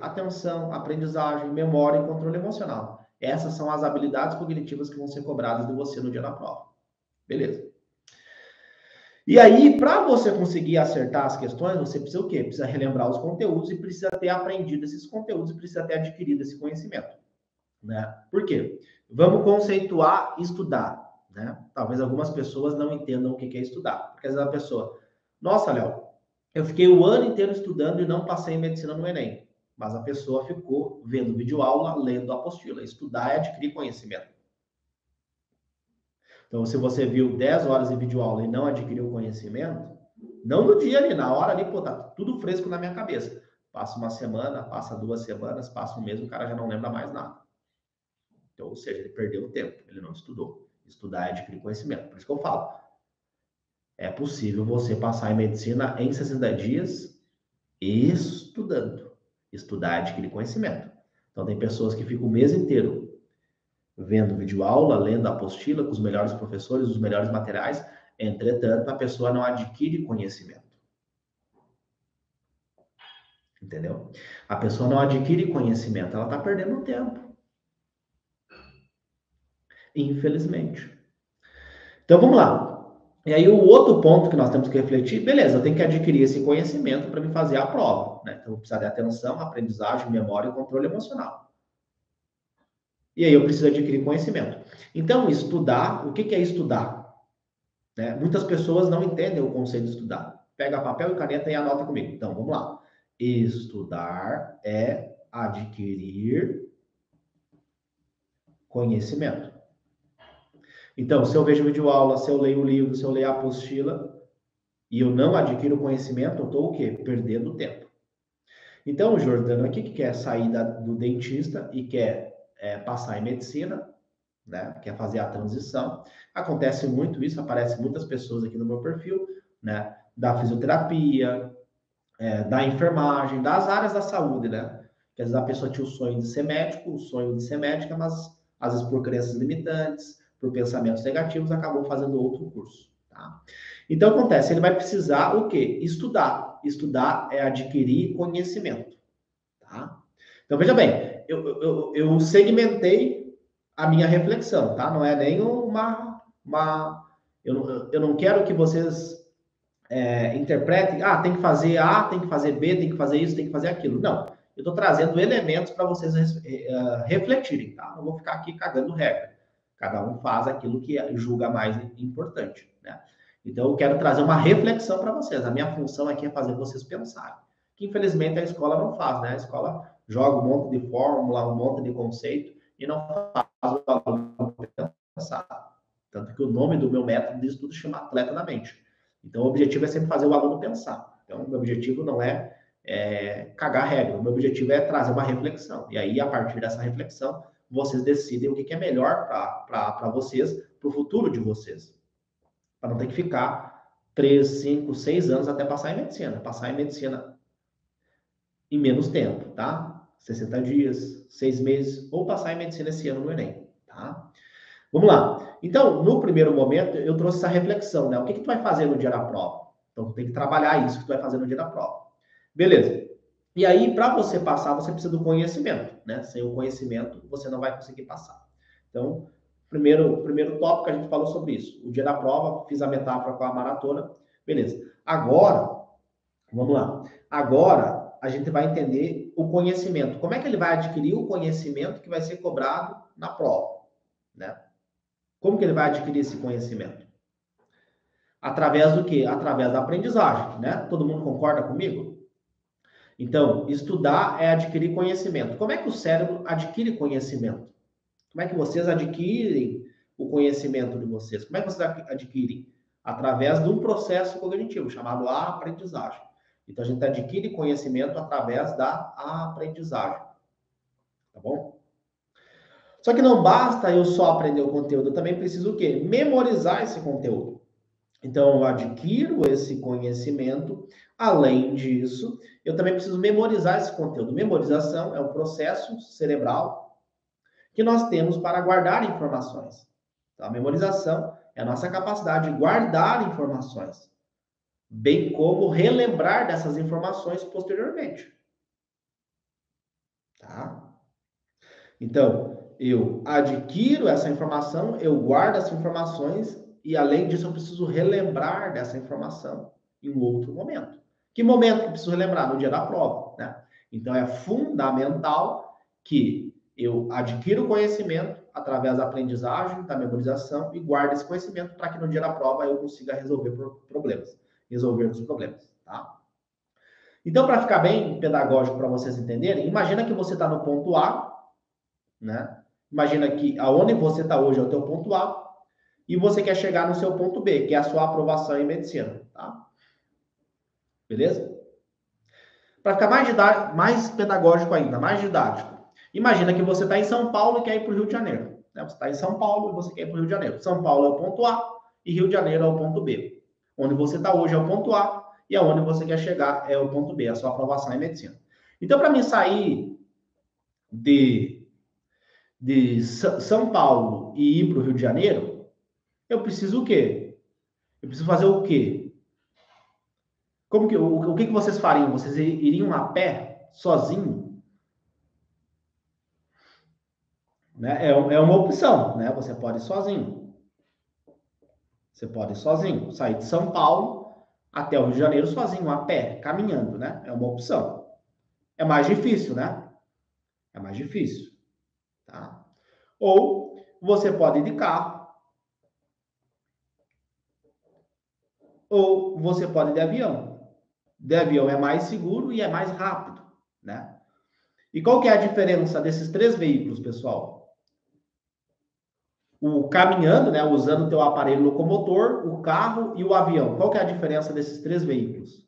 Atenção, aprendizagem, memória e controle emocional. Essas são as habilidades cognitivas que vão ser cobradas de você no dia da prova. Beleza. E aí, para você conseguir acertar as questões, você precisa o quê? Precisa relembrar os conteúdos e precisa ter aprendido esses conteúdos e precisa ter adquirido esse conhecimento. Né? Por quê? Vamos conceituar estudar. Né? Talvez algumas pessoas não entendam o que é estudar. Porque às vezes a pessoa, nossa, Léo, eu fiquei o ano inteiro estudando e não passei em medicina no Enem. Mas a pessoa ficou vendo videoaula, lendo apostila. Estudar é adquirir conhecimento. Então, se você viu 10 horas de videoaula e não adquiriu conhecimento, não no dia ali, na hora ali, pô, tá tudo fresco na minha cabeça. Passa uma semana, passa duas semanas, passa um mês, o cara já não lembra mais nada. Então, ou seja, ele perdeu tempo, ele não estudou. Estudar é adquirir conhecimento. Por isso que eu falo, é possível você passar em medicina em 60 dias estudando. Estudar adquirir conhecimento. Então, tem pessoas que ficam o mês inteiro vendo videoaula, lendo a apostila com os melhores professores, os melhores materiais. Entretanto, a pessoa não adquire conhecimento. Entendeu? A pessoa não adquire conhecimento, ela está perdendo tempo. Infelizmente. Então vamos lá. E aí o outro ponto que nós temos que refletir, beleza, eu tenho que adquirir esse conhecimento para me fazer a prova. Né? Então eu vou precisar de atenção, aprendizagem, memória e controle emocional. E aí eu preciso adquirir conhecimento. Então, estudar, o que, que é estudar? Né? Muitas pessoas não entendem o conceito de estudar. Pega papel e caneta e anota comigo. Então, vamos lá. Estudar é adquirir conhecimento. Então, se eu vejo vídeo aula, se eu leio o livro, se eu leio a apostila e eu não adquiro conhecimento, eu estou o quê? Perdendo tempo. Então, o Jordano aqui que quer sair da, do dentista e quer é, passar em medicina, né? Quer fazer a transição. Acontece muito isso, aparece muitas pessoas aqui no meu perfil, né? Da fisioterapia, é, da enfermagem, das áreas da saúde, né? Que às vezes a pessoa tinha o sonho de ser médico, o sonho de ser médica, mas às vezes por crenças limitantes, por pensamentos negativos, acabou fazendo outro curso, tá? Então acontece, ele vai precisar o quê? Estudar. Estudar é adquirir conhecimento, tá? Então veja bem, eu, eu, eu segmentei a minha reflexão, tá? Não é nem uma. uma eu, não, eu não quero que vocês é, interpretem, ah, tem que fazer A, tem que fazer B, tem que fazer isso, tem que fazer aquilo. Não. Eu estou trazendo elementos para vocês uh, refletirem, tá? Não vou ficar aqui cagando regra. Cada um faz aquilo que julga mais importante, né? Então, eu quero trazer uma reflexão para vocês. A minha função aqui é fazer vocês pensarem. Que, infelizmente, a escola não faz, né? A escola joga um monte de fórmula, um monte de conceito e não faz o aluno pensar. Tanto que o nome do meu método disso tudo chama atleta na mente. Então, o objetivo é sempre fazer o aluno pensar. Então, o meu objetivo não é, é cagar regra, o meu objetivo é trazer uma reflexão. E aí, a partir dessa reflexão, vocês decidem o que é melhor para vocês, para o futuro de vocês. Para não ter que ficar 3, 5, 6 anos até passar em medicina. Passar em medicina em menos tempo, tá? 60 dias, 6 meses, ou passar em medicina esse ano no Enem, tá? Vamos lá. Então, no primeiro momento, eu trouxe essa reflexão, né? O que, que tu vai fazer no dia da prova? Então, tem que trabalhar isso que tu vai fazer no dia da prova. Beleza. E aí, para você passar, você precisa do conhecimento, né? Sem o conhecimento, você não vai conseguir passar. Então, primeiro, primeiro tópico, a gente falou sobre isso. O dia da prova, fiz a metáfora com a maratona. Beleza. Agora, vamos lá. Agora, a gente vai entender o conhecimento. Como é que ele vai adquirir o conhecimento que vai ser cobrado na prova, né? Como que ele vai adquirir esse conhecimento? Através do quê? Através da aprendizagem, né? Todo mundo concorda comigo? Então, estudar é adquirir conhecimento. Como é que o cérebro adquire conhecimento? Como é que vocês adquirem o conhecimento de vocês? Como é que vocês adquirem? Através de um processo cognitivo chamado aprendizagem. Então, a gente adquire conhecimento através da aprendizagem. Tá bom? Só que não basta eu só aprender o conteúdo, eu também preciso o quê? Memorizar esse conteúdo. Então, eu adquiro esse conhecimento. Além disso, eu também preciso memorizar esse conteúdo. Memorização é um processo cerebral que nós temos para guardar informações. Então, a memorização é a nossa capacidade de guardar informações bem como relembrar dessas informações posteriormente. Então, eu adquiro essa informação, eu guardo essas informações e, além disso, eu preciso relembrar dessa informação em um outro momento. Que momento que eu preciso relembrar? No dia da prova, né? Então, é fundamental que eu adquira o conhecimento através da aprendizagem, da memorização e guarde esse conhecimento para que no dia da prova eu consiga resolver problemas, resolver os problemas, tá? Então, para ficar bem pedagógico para vocês entenderem, imagina que você está no ponto A, né? Imagina que aonde você está hoje é o teu ponto A e você quer chegar no seu ponto B, que é a sua aprovação em medicina, tá? Beleza? Para ficar mais, mais pedagógico ainda, mais didático, imagina que você está em São Paulo e quer ir para o Rio de Janeiro. Né? Você está em São Paulo e você quer ir para o Rio de Janeiro. São Paulo é o ponto A e Rio de Janeiro é o ponto B. Onde você está hoje é o ponto A e aonde você quer chegar é o ponto B, a sua aprovação em medicina. Então, para mim sair de, de São Paulo e ir para o Rio de Janeiro, eu preciso o quê? Eu preciso fazer o quê? Como que, o, o que, que vocês fariam? Vocês iriam a pé, sozinho? Né? É, é uma opção, né? Você pode ir sozinho. Você pode ir sozinho. Sair de São Paulo até o Rio de Janeiro sozinho, a pé, caminhando, né? É uma opção. É mais difícil, né? É mais difícil. Tá? Ou você pode ir de carro. Ou você pode ir de avião. De avião é mais seguro e é mais rápido, né? E qual que é a diferença desses três veículos, pessoal? o caminhando, né, usando o teu aparelho locomotor, o carro e o avião. Qual que é a diferença desses três veículos?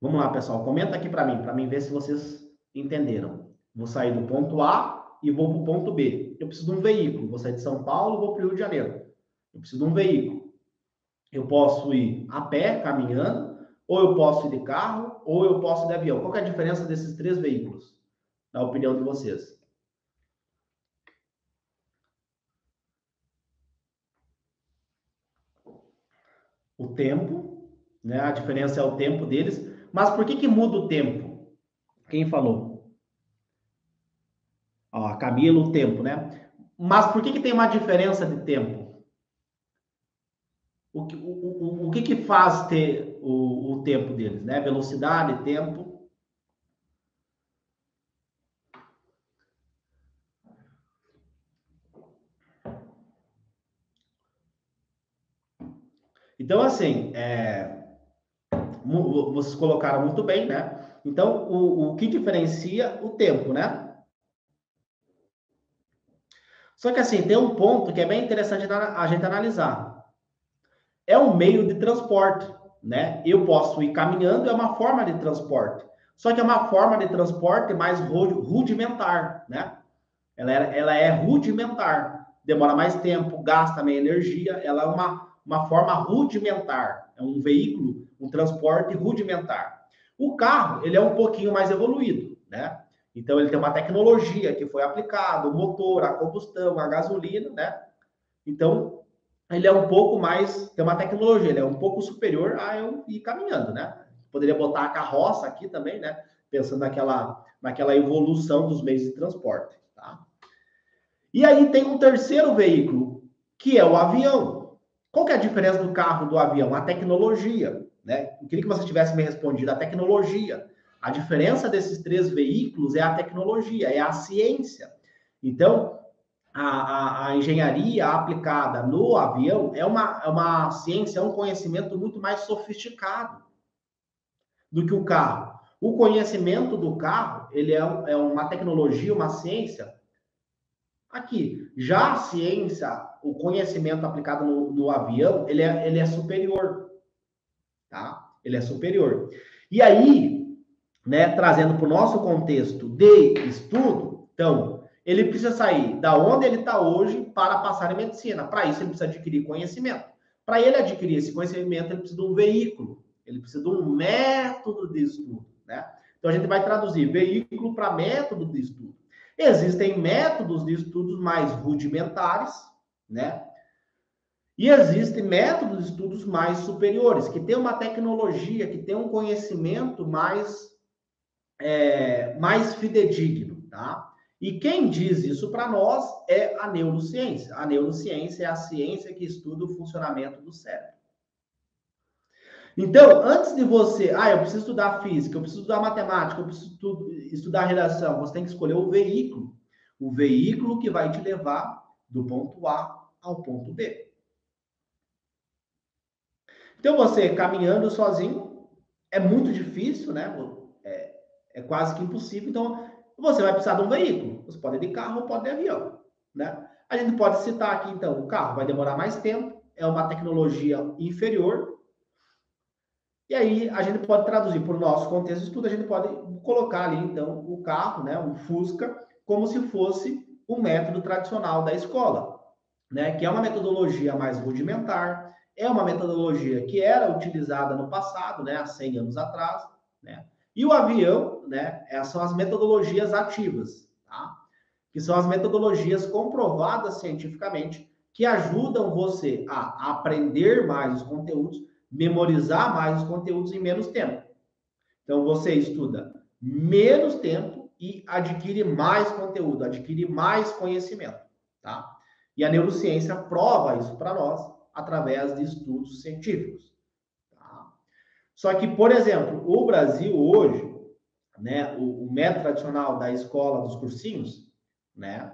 Vamos lá, pessoal, comenta aqui para mim, para mim ver se vocês entenderam. Vou sair do ponto A e vou para o ponto B. Eu preciso de um veículo. Vou sair de São Paulo, vou para o Rio de Janeiro. Eu preciso de um veículo. Eu posso ir a pé, caminhando, ou eu posso ir de carro, ou eu posso ir de avião. Qual é a diferença desses três veículos, na opinião de vocês? o tempo, né? A diferença é o tempo deles. Mas por que que muda o tempo? Quem falou? Ó, Camila, o tempo, né? Mas por que que tem uma diferença de tempo? O que, o, o, o que, que faz ter o, o tempo deles, né? Velocidade, tempo. Então, assim, é, vocês colocaram muito bem, né? Então, o, o que diferencia o tempo, né? Só que, assim, tem um ponto que é bem interessante a gente analisar. É um meio de transporte, né? Eu posso ir caminhando, é uma forma de transporte. Só que é uma forma de transporte mais rudimentar, né? Ela é, ela é rudimentar. Demora mais tempo, gasta menos energia. Ela é uma uma forma rudimentar, é um veículo, um transporte rudimentar. O carro, ele é um pouquinho mais evoluído, né? Então, ele tem uma tecnologia que foi aplicada, o motor, a combustão, a gasolina, né? Então, ele é um pouco mais, tem uma tecnologia, ele é um pouco superior a eu ir caminhando, né? Poderia botar a carroça aqui também, né? Pensando naquela, naquela evolução dos meios de transporte, tá? E aí tem um terceiro veículo, que é o avião. Qual que é a diferença do carro do avião? A tecnologia, né? Eu queria que você tivesse me respondido a tecnologia. A diferença desses três veículos é a tecnologia, é a ciência. Então, a, a, a engenharia aplicada no avião é uma, é uma ciência, é um conhecimento muito mais sofisticado do que o carro. O conhecimento do carro, ele é, é uma tecnologia, uma ciência Aqui, já a ciência, o conhecimento aplicado no, no avião, ele é, ele é superior, tá? Ele é superior. E aí, né, trazendo para o nosso contexto de estudo, então, ele precisa sair da onde ele está hoje para passar em medicina. Para isso, ele precisa adquirir conhecimento. Para ele adquirir esse conhecimento, ele precisa de um veículo, ele precisa de um método de estudo, né? Então, a gente vai traduzir veículo para método de estudo. Existem métodos de estudos mais rudimentares, né? E existem métodos de estudos mais superiores, que têm uma tecnologia, que têm um conhecimento mais é, mais fidedigno, tá? E quem diz isso para nós é a neurociência. A neurociência é a ciência que estuda o funcionamento do cérebro. Então, antes de você, ah, eu preciso estudar física, eu preciso estudar matemática, eu preciso estudar redação, você tem que escolher o veículo. O veículo que vai te levar do ponto A ao ponto B. Então, você caminhando sozinho é muito difícil, né? É, é quase que impossível. Então, você vai precisar de um veículo. Você pode ir de carro ou pode ir de avião, né? A gente pode citar aqui, então, o carro vai demorar mais tempo, é uma tecnologia inferior. E aí, a gente pode traduzir para o nosso contexto de estudo, a gente pode colocar ali, então, o carro, né, um Fusca, como se fosse o método tradicional da escola, né, que é uma metodologia mais rudimentar, é uma metodologia que era utilizada no passado, né, há 100 anos atrás, né, e o avião, né, são as metodologias ativas, tá? que são as metodologias comprovadas cientificamente que ajudam você a aprender mais os conteúdos, memorizar mais os conteúdos em menos tempo. Então, você estuda menos tempo e adquire mais conteúdo, adquire mais conhecimento, tá? E a neurociência prova isso para nós através de estudos científicos. Só que, por exemplo, o Brasil hoje, né, o, o método tradicional da escola dos cursinhos, né,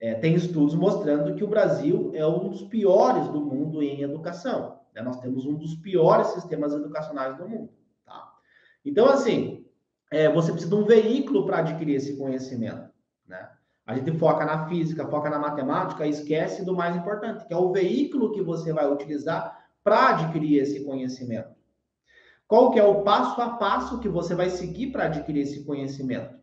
é, tem estudos mostrando que o Brasil é um dos piores do mundo em educação. Né? Nós temos um dos piores sistemas educacionais do mundo. Tá? Então, assim, é, você precisa de um veículo para adquirir esse conhecimento. Né? A gente foca na física, foca na matemática, esquece do mais importante, que é o veículo que você vai utilizar para adquirir esse conhecimento. Qual que é o passo a passo que você vai seguir para adquirir esse conhecimento?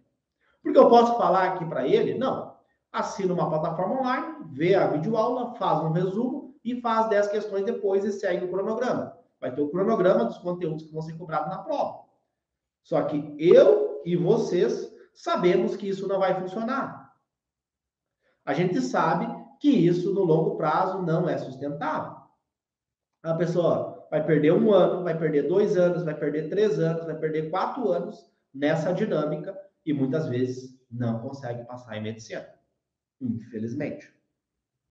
Porque eu posso falar aqui para ele? Não. Assina uma plataforma online, vê a videoaula, faz um resumo e faz 10 questões depois e segue o cronograma. Vai ter o cronograma dos conteúdos que vão ser cobrados na prova. Só que eu e vocês sabemos que isso não vai funcionar. A gente sabe que isso no longo prazo não é sustentável. A pessoa vai perder um ano, vai perder dois anos, vai perder três anos, vai perder quatro anos nessa dinâmica e muitas vezes não consegue passar em medicina. Infelizmente.